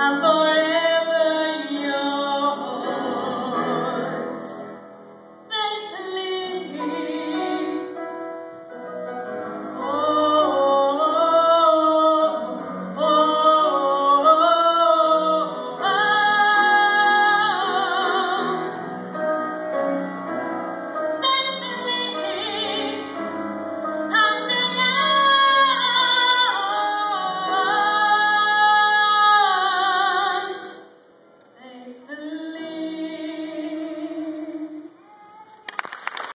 I'm born.